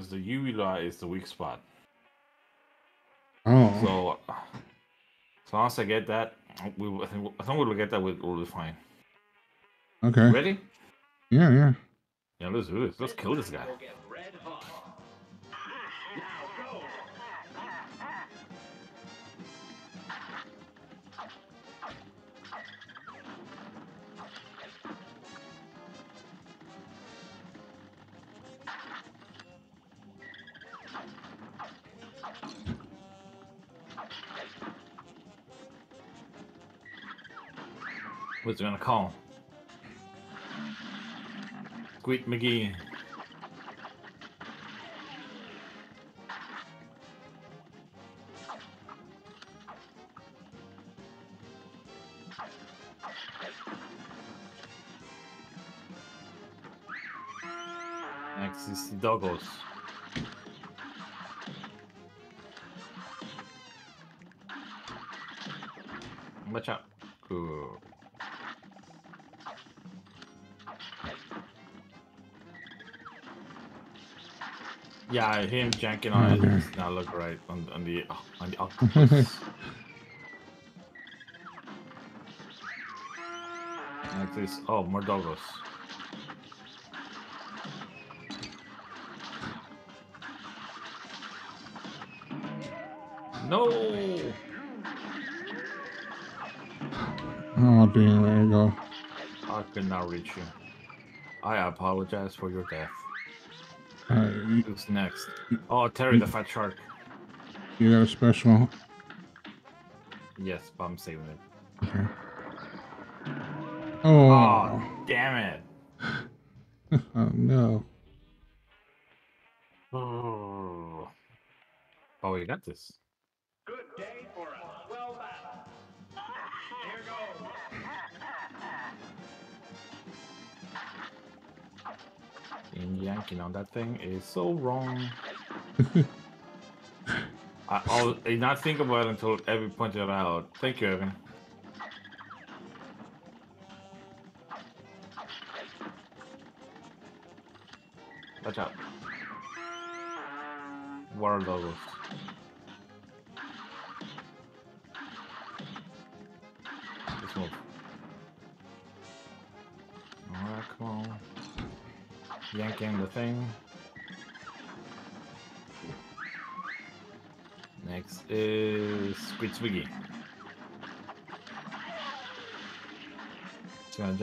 Because the uvula is the weak spot. Oh, So, as long as I get that, we will- I think as long as we get that, we'll, we'll be fine. okay. Ready? Yeah, yeah. Yeah, let's do this. Let's kill this guy. What's it gonna call? Squeak McGee. Next doggos. Yeah, him janking on it does not look right on, on the uh, on the octopus. Next is oh more doggos. No, Oh, damn. There you go. I could not reach you. I apologize for your death. Who's next? Oh, Terry the fat shark. you got a special. Yes, but I'm saving it. Okay. Oh, Oh, damn it. oh no. Oh, oh, you got this. Yanking on that thing is so wrong. I, I'll I not think about it until Evie pointed it out. Thank you, Evan.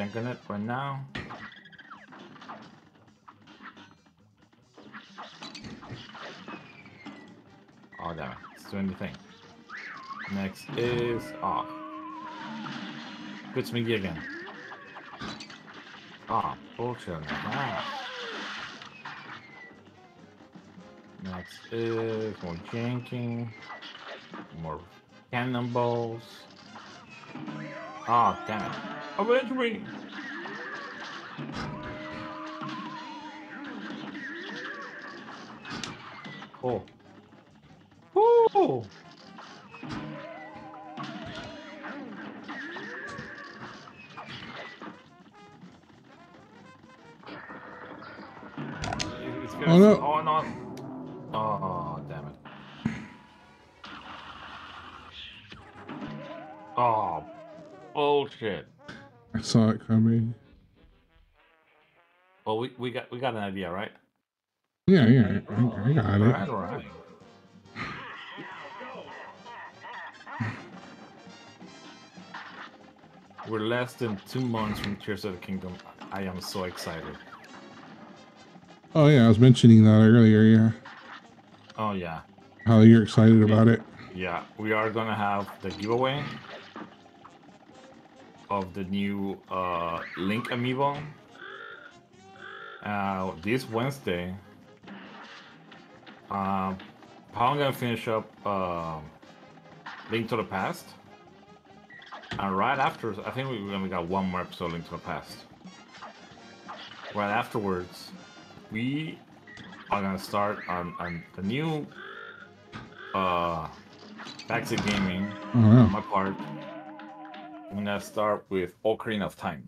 Just gonna right now. Oh damn it, it's doing the thing. Next is off. Squid Swiggy again. Ah, bullshit. Ah. Next is more janking, more cannonballs. Ah, damn it. Me! Oh bullshit! I saw it coming. Well, we, we got we got an idea, right? Yeah, yeah. I, I got All it. right, all right. We're less than two months from Tears of the Kingdom. I am so excited. Oh yeah, I was mentioning that earlier. Yeah, Oh yeah, how you're excited about it. yeah. We are gonna have the giveaway of the new uh, Link amiibo uh, this Wednesday. Um, how I'm gonna finish up um Link to the Past, and right after, I think we only got one more episode of Link to the Past. Right afterwards, we are gonna start on, on the new uh Backseat Gaming Oh on my part. I'm gonna start with Ocarina of Time.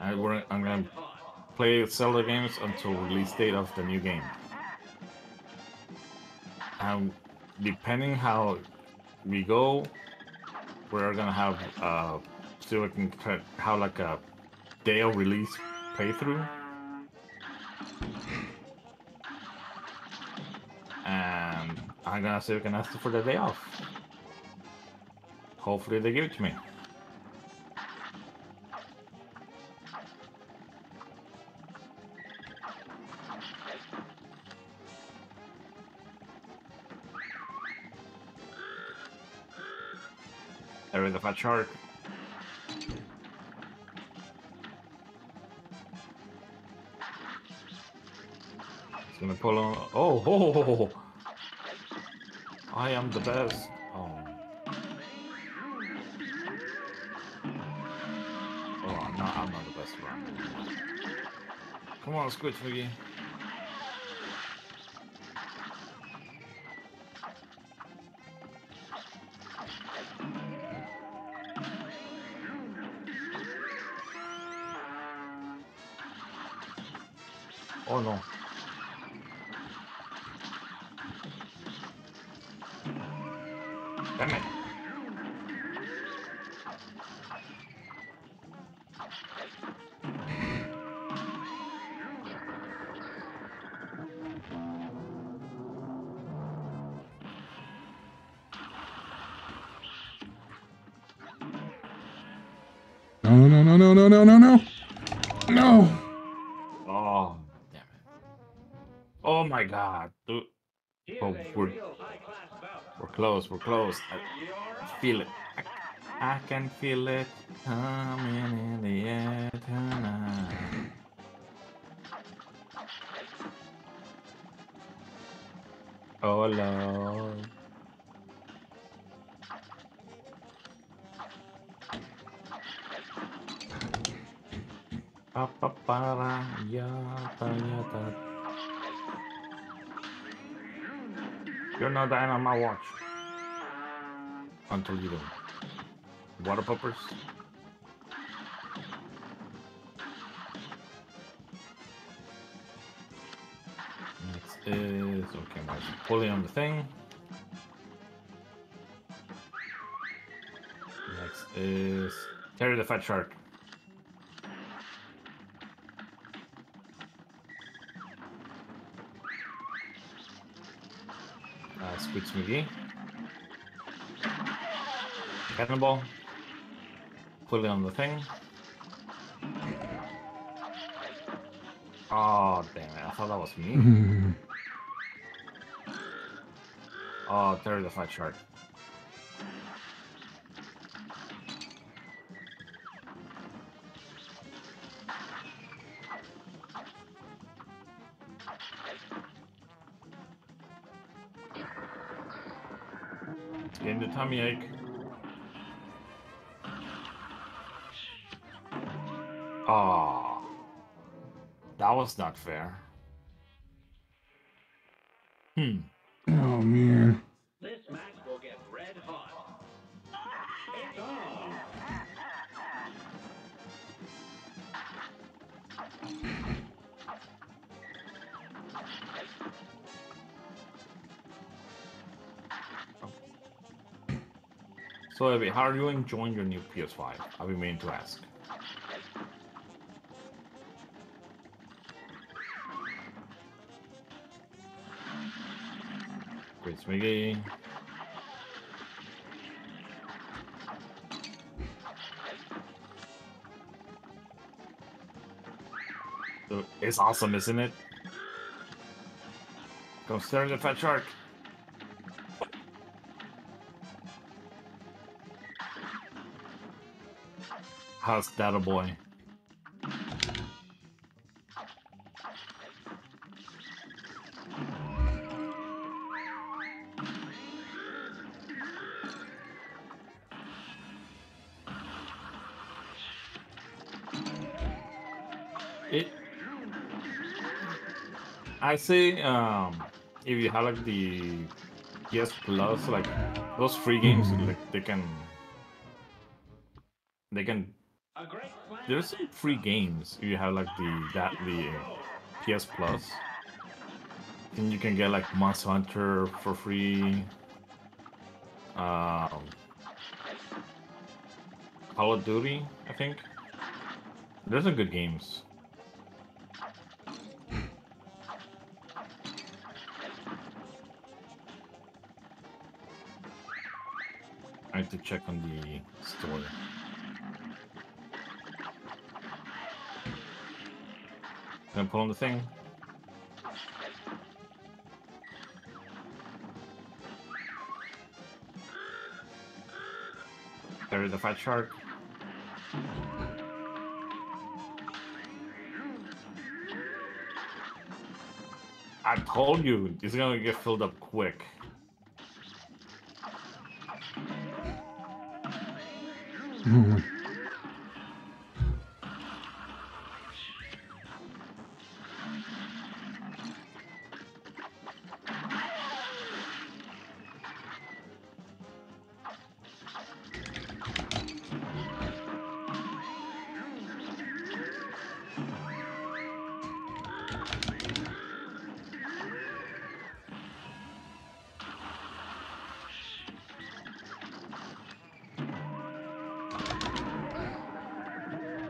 I'm gonna play Zelda games until release date of the new game. And depending how we go, we're gonna have uh, if we can have like a day of release playthrough. And I'm gonna see if we can ask for the day off. Hopefully they give it to me. There is a fat shark. It's gonna pull on. Oh, oh, oh, oh, oh. I am the best. Oh. Oh, I'm not. I'm not the best one. Come on, Squid McGee. Damn it. No, no, no, no, no, no, no, no. Close, we're close. I feel it. I, I can feel it coming in the air tonight. Oh Lord. Pa pa ya. You're not dying on my watch. Until you do. Water poppers. Next is okay, my pulling on the thing. Next is Terry the Fat Shark. Uh, Squid McGee. Cannonball. Put it on the thing. Oh, damn it. I thought that was me. Oh, there's the fat shark. Getting the tummy ache. That was not fair. Hmm. Oh man. This match will get red hot. It's on. So, Abby, how are you enjoying your new PS5? I've been meaning to ask. It's awesome, isn't it? Go stare at the fat shark. How's that a boy? I say, um, if you have like the PS Plus, like those free games, Mhm. like they can, they can. There's some free games. If you have like the that the PS Plus. And you can get like Monster Hunter for free. Um, Call of Duty, I think. There's some good games. To check on the store. I pull on the thing? There is the fat shark. I told you, it's gonna get filled up quick. Oh,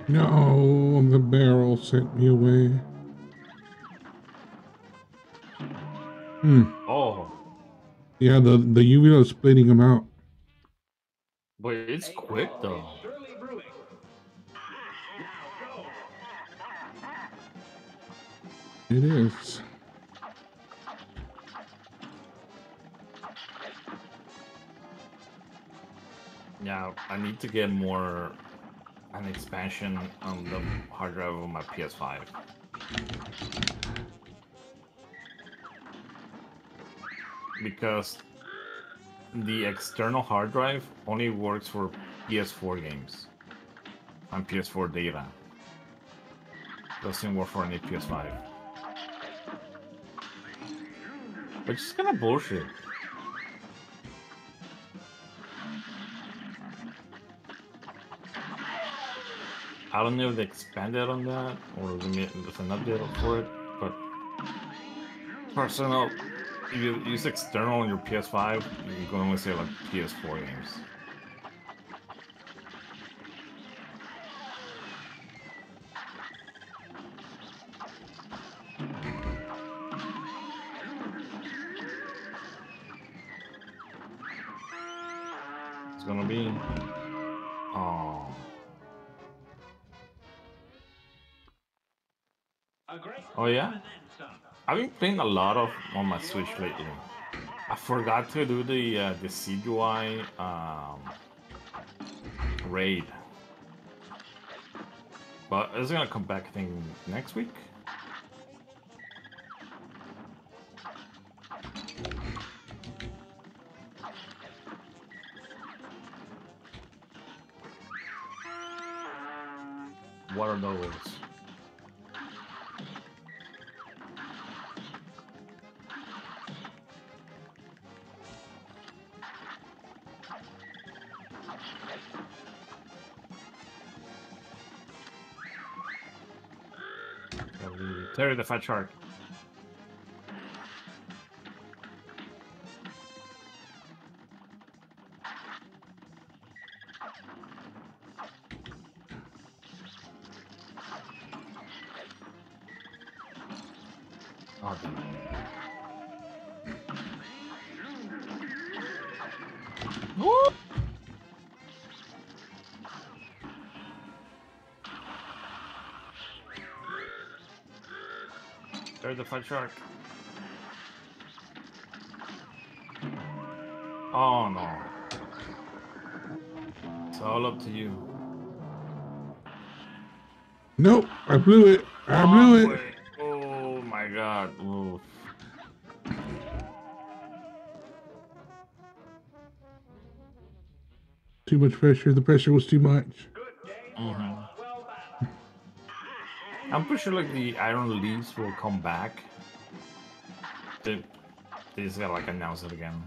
no, the barrel sent me away. Hmm. Oh, Yeah, the the UV is splitting them out. but it's quick though. It is. Now, I need to get more an expansion on the hard drive of my PS5. Because the external hard drive only works for PS4 games and PS4 data. Doesn't work for any PS5. Which is kind of bullshit. I don't know if they expanded on that or there's an update for it, but personal, if you use external on your PS5, you can only say like PS4 games. It's gonna be. Oh. Oh, yeah? I've been playing a lot of on my Switch lately. I forgot to do the uh, the CGI um, raid, but it's gonna come back I think next week. Terry the Fat Shark. There's the fat shark. Oh no. It's all up to you. Nope, I blew it. I oh, blew it. wait. Oh my god. Oof. Too much pressure. The pressure was too much. Good day I'm pretty sure like the Iron Leaves will come back. They, they just gotta like announce it again.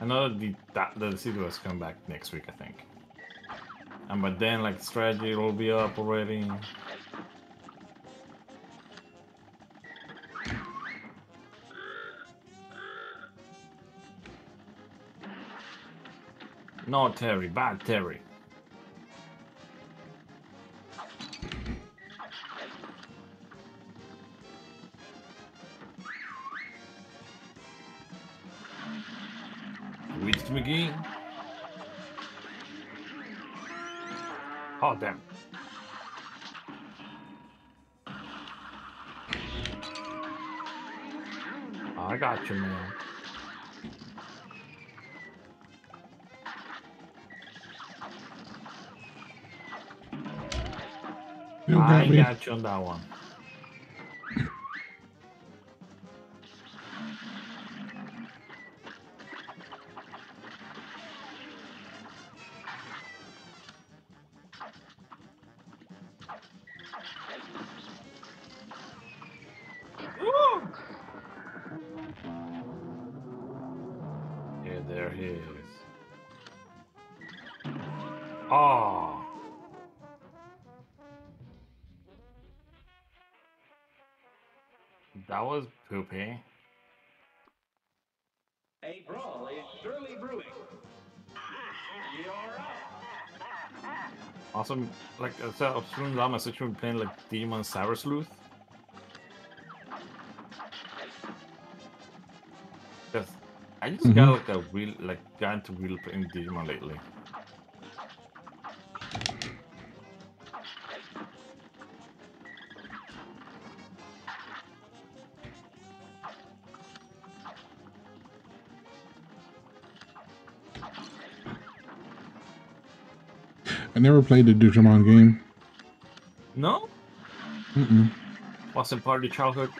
And Another the that the city was coming back next week, I think. And but then like strategy will be up already. No Terry, bad Terry. Witch McGee. Oh damn. Oh, I got you, man. You don't I got me. got you on that one. Oh. That was poopy. A brawl is surely brewing. You're up. Also, like, instead of Spoon Llama, such been playing like Digimon Cyber Sleuth. Because I just mm-hmm. got like a real, like, got into real playing Digimon lately. I never played the Digimon game. No? Mm-mm. Wasn't part of your childhood?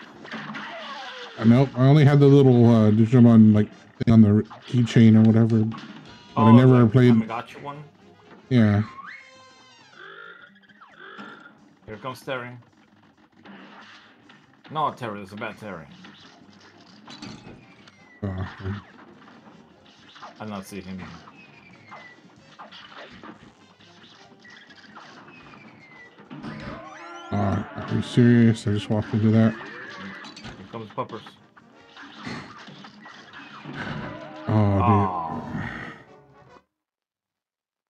Uh, Nope. I only had the little uh, Digimon like thing on the keychain or whatever. But I never Oh, the played. Tamagotchi one? Yeah. Here comes Terry. No, Terry, it's a bad Terry. Uh, I not see him. Uh, are you serious? I just walked into that. Here comes Puppers. Oh, Oh,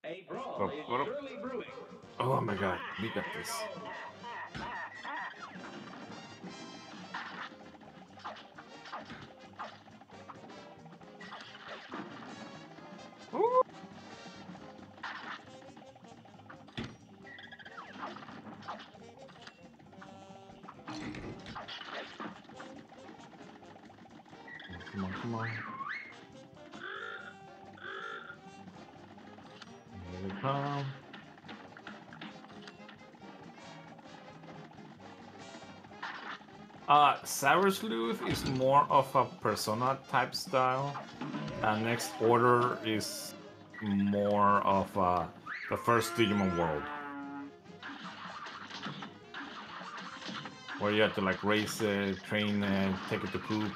A brawl Oh, is surely brewing. oh my god, we got this. Come on. Here they come. Uh, Cyber Sleuth is more of a Persona type style, and Next Order is more of uh, the first Digimon world. Where you have to like race it, train it, take it to poop.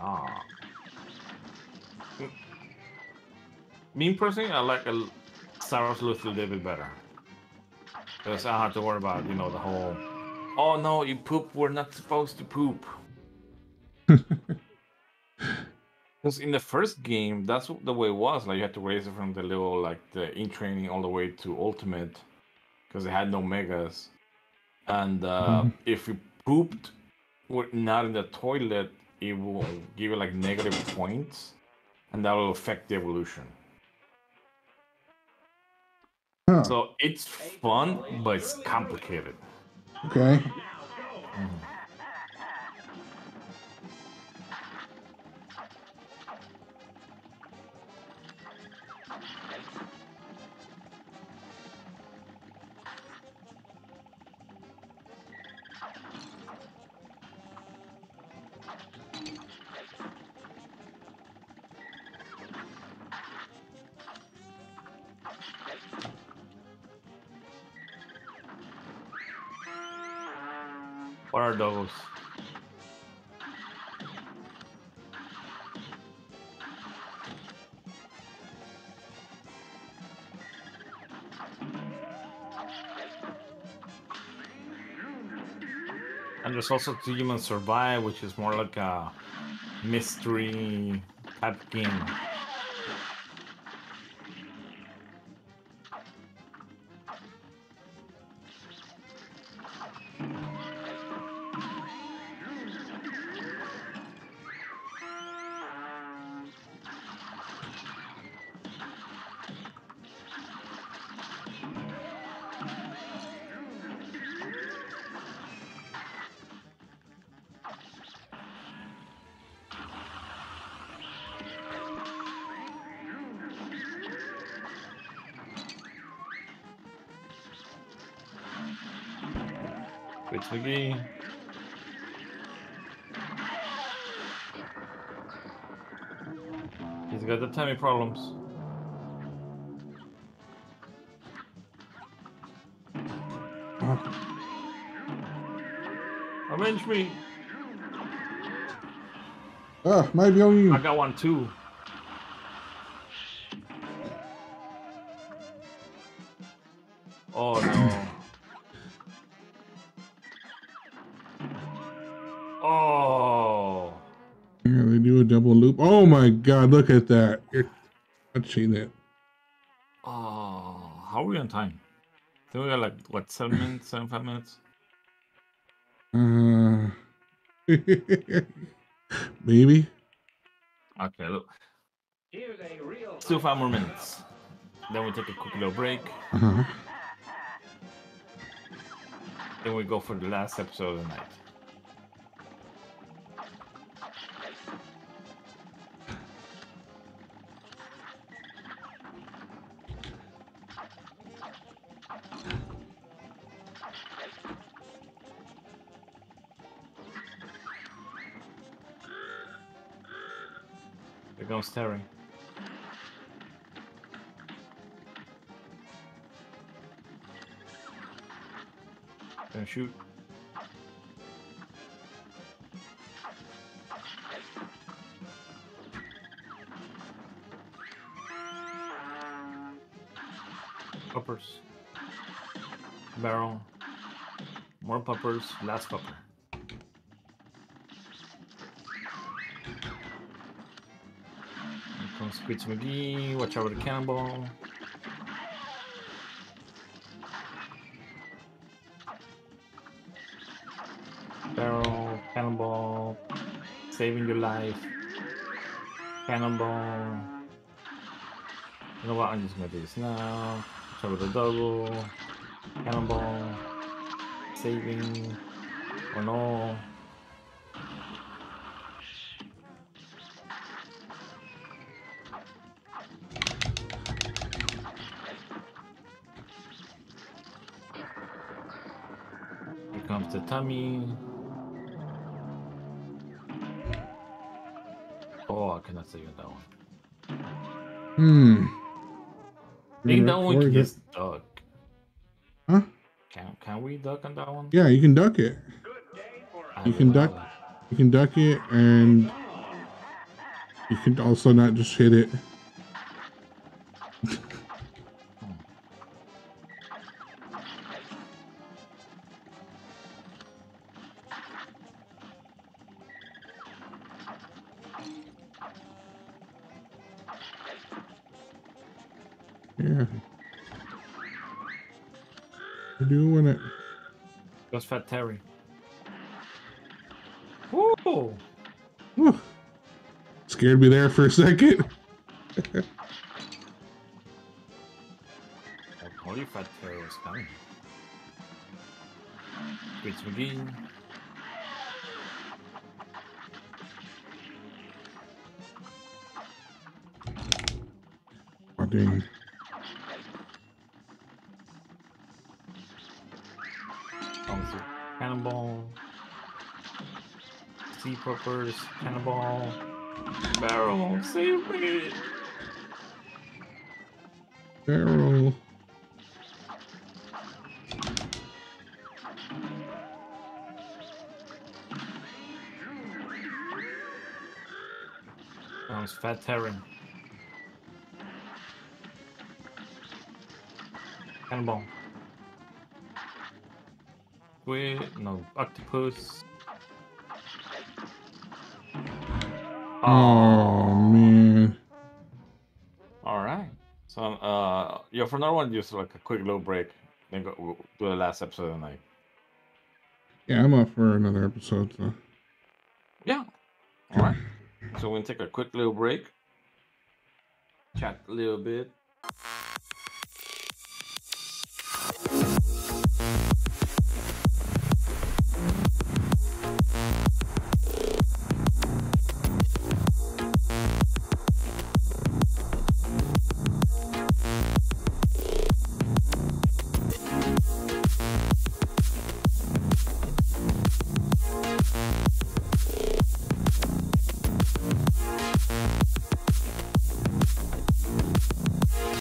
Ah. Me personally, I like a Cyber Sleuth a little bit better. Because I don't have to worry about, you know, the whole, oh no, you poop, we're not supposed to poop. Because in the first game, that's the way it was. Like you had to raise it from the little, like the in training all the way to ultimate, because it had no megas. And uh, Mhm. if you pooped, were not in the toilet, it will give you like negative points, and that will affect the evolution. Huh. So it's fun, but it's complicated. Okay. Mm-hmm. What are those? And there's also Digimon Survive, which is more like a mystery type game. Wait, McGee. He's got the tummy problems. Avenge me! ah, might be on you. I got one too. My god, look at that. You're touching it. Oh. How are we on time? I think we got like what seven minutes, seven five minutes? Uh, maybe. Okay, look. Still five more minutes. Then we take a quick little break. Uh-huh. Then we go for the last episode of the night. Here comes Terry. Gonna shoot. Puppers. Barrel. More puppers. Last pupper. Comes Squeaks McGee. Watch out with the cannonball. Barrel, cannonball, saving your life, cannonball. You know what? I'm just gonna do this now. Try with a double, cannonball, saving, or no. Tummy. Oh, I cannot save that one. Hmm. Think that one just duck. Huh? Can can we duck on that one? Yeah, you can duck it. good day for a I You can duck- You can duck it, and you can also not just hit it. Yeah. You're doing it. Goes Fat Terry. Woo! Whew. Scared me there for a second. Holy Fat Terry was coming. Squeaks McGee. Oh, Deep Rippers, Cannonball, Barrel. Save me! Barrel. That was Fat Terran. Cannonball. Squid, no, octopus. Oh man. All right. So, uh, yeah, for another one, just like a quick little break, then go we'll do the last episode of the night. Yeah, I'm up for another episode. So. Yeah. All right. So we're gonna take a quick little break, chat a little bit,